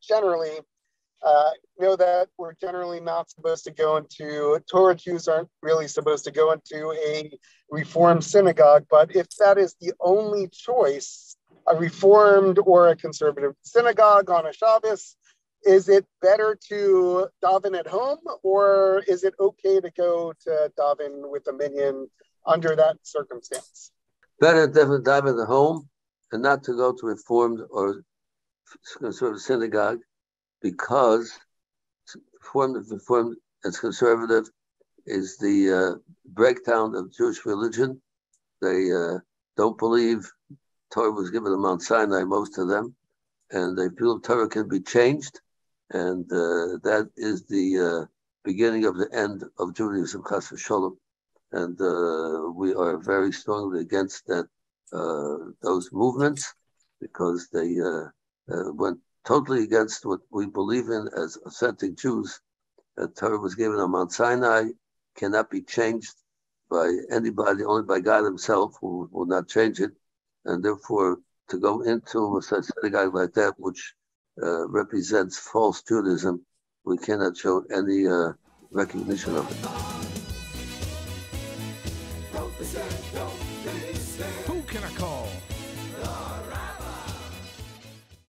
generally uh, know that we're generally not supposed to go into Torah Jews aren't really supposed to go into a reformed synagogue. But if that is the only choice, a reformed or a conservative synagogue on a Shabbos, is it better to daven at home or is it okay to go to daven with a minyan under that circumstance? Better to daven at home and not to go to reformed or conservative synagogue because reformed, reformed as conservative is the uh, breakdown of Jewish religion. They uh, don't believe Torah was given on Mount Sinai, most of them, and they feel Torah can be changed, and uh, that is the uh, beginning of the end of Judaism, Chas v'sholem. And uh, we are very strongly against that uh, those movements because they went totally against what we believe in as authentic Jews. That Torah was given on Mount Sinai, cannot be changed by anybody, only by God Himself, who will not change it. And therefore, to go into a synagogue like that, which uh, represents false Judaism, we cannot show any uh, recognition of it. Who can I call?